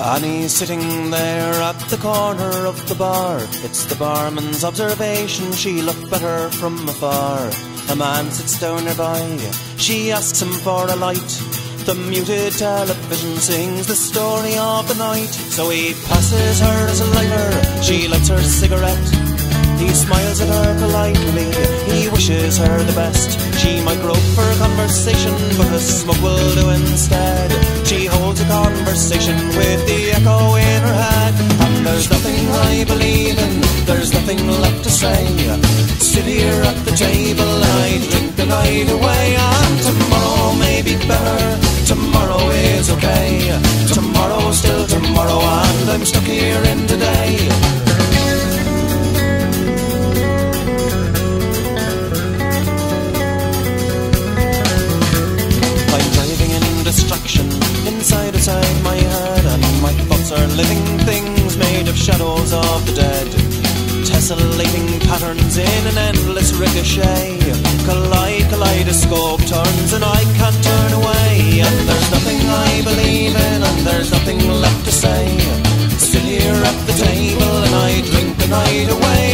Annie's sitting there at the corner of the bar. It's the barman's observation, she looked better from afar. A man sits down nearby, she asks him for a light. The muted television sings the story of the night. So he passes her a lighter, she lights her cigarette. He smiles at her politely, he wishes her the best. She might grope for conversation, but a smoke will do instead. Conversation with the echo in her head. And there's nothing I believe in, there's nothing left to say. Sit here at the table I drink the night away. And tomorrow may be better, tomorrow is okay. Tomorrow's still tomorrow, and I'm stuck here in Tessellating patterns in an endless ricochet. Collide, kaleidoscope turns, and I can't turn away. And there's nothing I believe in, and there's nothing left to say. Sit here at the table, and I drink the night away.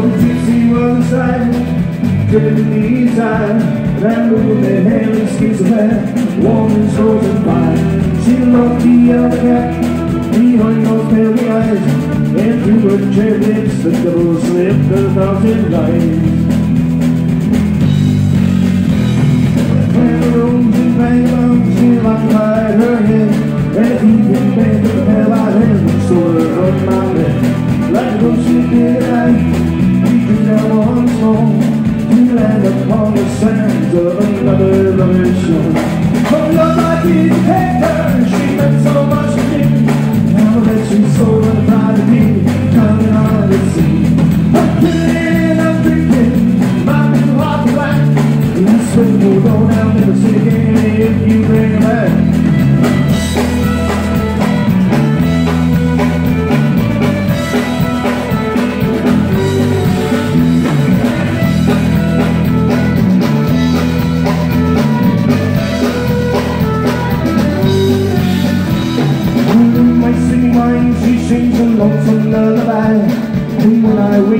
From fixing one side, giving me time, and I moved her hand and squeezed her warm and frozen fine. She loved the other cat, behind those pale eyes, and through her cherry lips, the devil slipped a thousand lies. Her rooms she locked her head.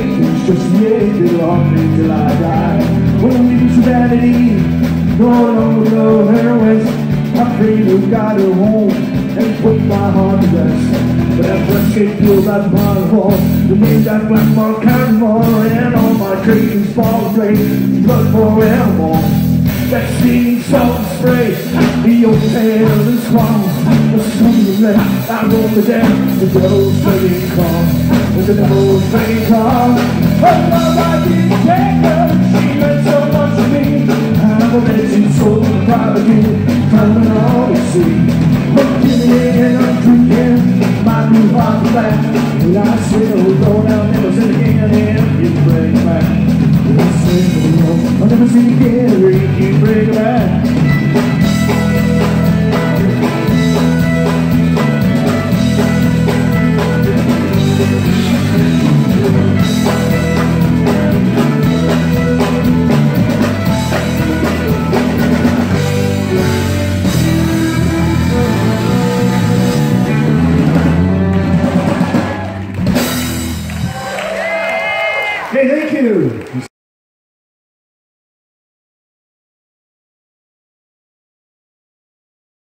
patience just waited on me till I die. When I reach vanity, going over the heroines, I pray to God at home and put my heart to rest. But after I escaped through that pothole, the name that black mark and more, and all my cravings fall away, blood forevermore that singing song spray The old tale and wrong The song is left I roll the dead The devil's begging call The devil's playing call never seen again.